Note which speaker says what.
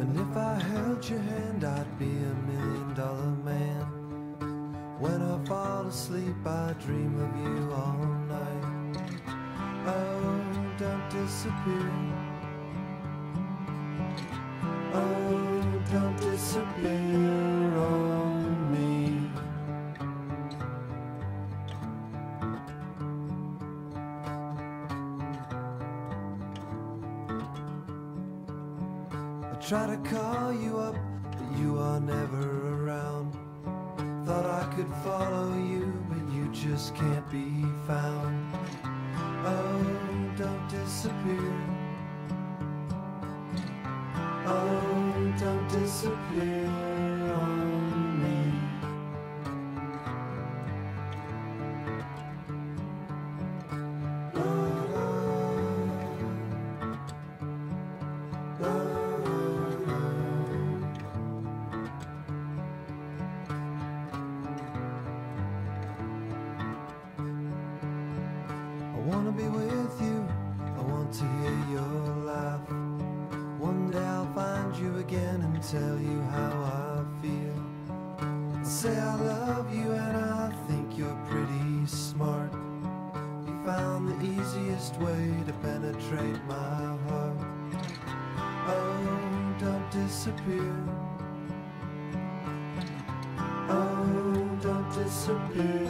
Speaker 1: And if I held your hand, I'd be a million dollar man. When I fall asleep, I dream of you all night. Oh, don't disappear. Try to call you up, but you are never around. Thought I could follow you, but you just can't be found. Oh, don't disappear. Oh, don't disappear wanna be with you. I want to hear your laugh. One day I'll find you again and tell you how I feel. I'll say I love you and I think you're pretty smart. You found the easiest way to penetrate my heart. Oh, don't disappear. Oh, don't disappear